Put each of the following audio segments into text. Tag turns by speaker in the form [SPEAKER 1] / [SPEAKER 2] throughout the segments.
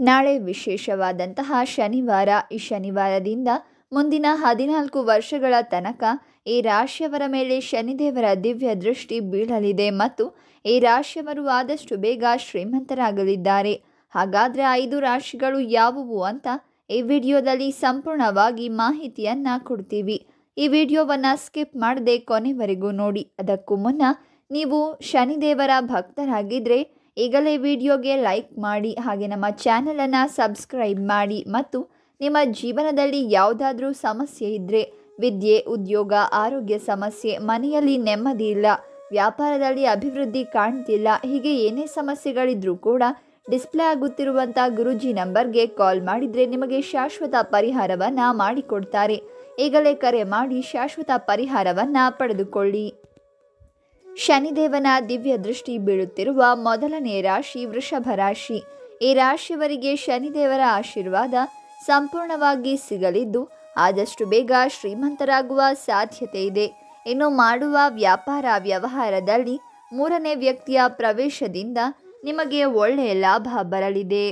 [SPEAKER 1] ನಾಳೆ ವಿಶೇಷವಾದಂತಹ ಶನಿವಾರ. ಈ ಶನಿವಾರದಿಂದ ಮುಂದಿನ ಹದಿನಾಲ್ಕು ವರ್ಷಗಳ ತನಕ ಈ ರಾಶಿಯವರ ಮೇಲೆ ಶನಿದೇವರ ದಿವ್ಯ ದೃಷ್ಟಿ ಬೀಳಲಿದೆ ಮತ್ತು ಈ ರಾಶಿಯವರು ಆದಷ್ಟು ಬೇಗ ಶ್ರೀಮಂತರಾಗಲಿದ್ದಾರೆ. ಹಾಗಾದರೆ ಐದು ರಾಶಿಗಳು ಯಾವುವು ಅಂತ ಈ ವಿಡಿಯೋದಲ್ಲಿ ಸಂಪೂರ್ಣವಾಗಿ ಮಾಹಿತಿಯನ್ನು ಕೊಡ್ತೀವಿ. ಈ ವಿಡಿಯೋವನ್ನು ಸ್ಕಿಪ್ ಮಾಡದೆ ಕೊನೆವರೆಗೂ ನೋಡಿ. ಅದಕ್ಕೂ ಮುನ್ನ ನೀವು ಶನಿದೇವರ ಭಕ್ತರಾಗಿದ್ದರೆ ಈಗಲೇ ವಿಡಿಯೋಗೆ ಲೈಕ್ ಮಾಡಿ ಹಾಗೆ ನಮ್ಮ ಚಾನಲನ್ನು ಸಬ್ಸ್ಕ್ರೈಬ್ ಮಾಡಿ ಮತ್ತು ನಿಮ್ಮ ಜೀವನದಲ್ಲಿ ಯಾವುದಾದ್ರೂ ಸಮಸ್ಯೆ ಇದ್ದರೆ ವಿದ್ಯೆ, ಉದ್ಯೋಗ, ಆರೋಗ್ಯ ಸಮಸ್ಯೆ ಮನೆಯಲ್ಲಿ ನೆಮ್ಮದಿ ಇಲ್ಲ, ವ್ಯಾಪಾರದಲ್ಲಿ ಅಭಿವೃದ್ಧಿ ಕಾಣ್ತಿಲ್ಲ, ಹೀಗೆ ಏನೇ ಸಮಸ್ಯೆಗಳಿದ್ರೂ ಕೂಡ ಡಿಸ್ಪ್ಲೇ ಆಗುತ್ತಿರುವಂಥ ಗುರುಜಿ ನಂಬರ್ಗೆ ಕಾಲ್ ಮಾಡಿದರೆ ನಿಮಗೆ ಶಾಶ್ವತ ಪರಿಹಾರವನ್ನು ಮಾಡಿಕೊಡ್ತಾರೆ. ಈಗಲೇ ಕರೆ ಮಾಡಿ ಶಾಶ್ವತ ಪರಿಹಾರವನ್ನು ಪಡೆದುಕೊಳ್ಳಿ. ಶನಿದೇವನ ದಿವ್ಯ ದೃಷ್ಟಿ ಬೀಳುತ್ತಿರುವ ಮೊದಲನೇ ರಾಶಿ ವೃಷಭ ರಾಶಿ. ಈ ರಾಶಿಯವರಿಗೆ ಶನಿದೇವರ ಆಶೀರ್ವಾದ ಸಂಪೂರ್ಣವಾಗಿ ಸಿಗಲಿದ್ದು, ಆದಷ್ಟು ಬೇಗ ಶ್ರೀಮಂತರಾಗುವ ಸಾಧ್ಯತೆ ಇದೆ. ಇನ್ನು ಮಾಡುವ ವ್ಯಾಪಾರ ವ್ಯವಹಾರದಲ್ಲಿ ಮೂರನೇ ವ್ಯಕ್ತಿಯ ಪ್ರವೇಶದಿಂದ ನಿಮಗೆ ಒಳ್ಳೆಯ ಲಾಭ ಬರಲಿದೆ.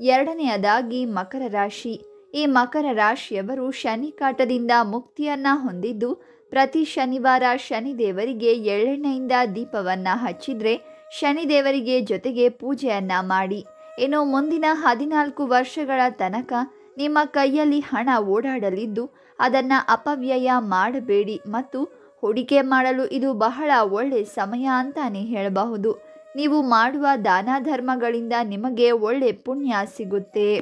[SPEAKER 1] ಎರಡನೆಯದಾಗಿ ಮಕರ ರಾಶಿ. ಈ ಮಕರ ರಾಶಿಯವರು ಶನಿ ಕಾಟದಿಂದ ಮುಕ್ತಿಯನ್ನ ಹೊಂದಿದ್ದು ಪ್ರತಿ ಶನಿವಾರ ಶನಿದೇವರಿಗೆ ಎಳ್ಳೆಣ್ಣೆಯಿಂದ ದೀಪವನ್ನು ಹಚ್ಚಿದ್ರೆ ಶನಿದೇವರಿಗೆ ಜೊತೆಗೆ ಪೂಜೆಯನ್ನ ಮಾಡಿ. ಏನೋ ಮುಂದಿನ ಹದಿನಾಲ್ಕು ವರ್ಷಗಳ ತನಕ ನಿಮ್ಮ ಕೈಯಲ್ಲಿ ಹಣ ಓಡಾಡಲಿದ್ದು ಅದನ್ನು ಅಪವ್ಯಯ ಮಾಡಬೇಡಿ ಮತ್ತು ಹೂಡಿಕೆ ಮಾಡಲು ಇದು ಬಹಳ ಒಳ್ಳೆ ಸಮಯ ಅಂತಾನೆ ಹೇಳಬಹುದು. ನೀವು ಮಾಡುವ ದಾನ ಧರ್ಮಗಳಿಂದ ನಿಮಗೆ ಒಳ್ಳೆ ಪುಣ್ಯ ಸಿಗುತ್ತೆ.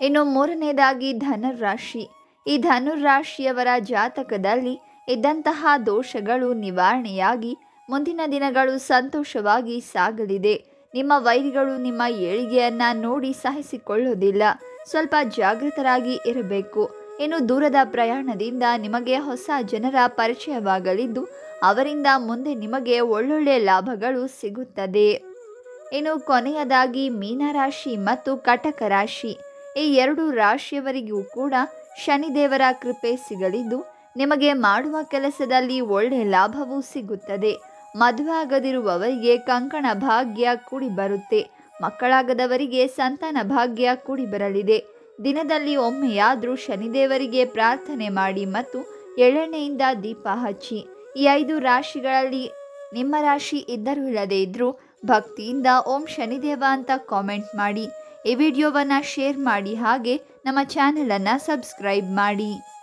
[SPEAKER 1] ಇನ್ನು ಮೂರನೇದಾಗಿ ಧನುರಾಶಿ. ಈ ಧನುರಾಶಿಯವರ ಜಾತಕದಲ್ಲಿ ಇದ್ದಂತಹ ದೋಷಗಳು ನಿವಾರಣೆಯಾಗಿ ಮುಂದಿನ ದಿನಗಳು ಸಂತೋಷವಾಗಿ ಸಾಗಲಿದೆ. ನಿಮ್ಮ ವೈರಿಗಳು ನಿಮ್ಮ ಏಳಿಗೆಯನ್ನ ನೋಡಿ ಸಹಿಸಿಕೊಳ್ಳುವುದಿಲ್ಲ. ಸ್ವಲ್ಪ ಜಾಗೃತರಾಗಿ ಇರಬೇಕು. ಇನ್ನು ದೂರದ ಪ್ರಯಾಣದಿಂದ ನಿಮಗೆ ಹೊಸ ಜನರ ಪರಿಚಯವಾಗಲಿದ್ದು, ಅವರಿಂದ ಮುಂದೆ ನಿಮಗೆ ಒಳ್ಳೊಳ್ಳೆ ಲಾಭಗಳು ಸಿಗುತ್ತದೆ. ಇನ್ನು ಕೊನೆಯದಾಗಿ ಮೀನರಾಶಿ ಮತ್ತು ಕಟಕ ರಾಶಿ ಈ ಎರಡು ರಾಶಿಯವರಿಗೂ ಕೂಡ ಶನಿದೇವರ ಕೃಪೆ ಸಿಗಲಿದ್ದು, ನಿಮಗೆ ಮಾಡುವ ಕೆಲಸದಲ್ಲಿ ಒಳ್ಳೆಯ ಲಾಭವೂ ಸಿಗುತ್ತದೆ. ಮದುವೆ ಆಗದಿರುವವರಿಗೆ ಕಂಕಣ ಭಾಗ್ಯ ಕೂಡಿ ಬರುತ್ತೆ ಮಕ್ಕಳಾಗದವರಿಗೆ ಸಂತಾನ ಭಾಗ್ಯ ಕೂಡಿ ಬರಲಿದೆ ದಿನದಲ್ಲಿ ಒಮ್ಮೆಯಾದರೂ ಶನಿದೇವರಿಗೆ ಪ್ರಾರ್ಥನೆ ಮಾಡಿ ಮತ್ತು ಎಳ್ಳೆಣ್ಣೆಯಿಂದ ದೀಪ ಹಚ್ಚಿ. ಈ ಐದು ರಾಶಿಗಳಲ್ಲಿ ನಿಮ್ಮ ರಾಶಿ ಇದ್ದರೂ ಇಲ್ಲದೇ ಇದ್ದರೂ ಭಕ್ತಿಯಿಂದ ಓಂ ಶನಿದೇವ ಅಂತ ಕಾಮೆಂಟ್ ಮಾಡಿ. ಈ ವಿಡಿಯೋವನ್ನು ಶೇರ್ ಮಾಡಿ ಹಾಗೆ ನಮ್ಮ ಚಾನಲನ್ನು ಸಬ್ಸ್ಕ್ರೈಬ್ ಮಾಡಿ.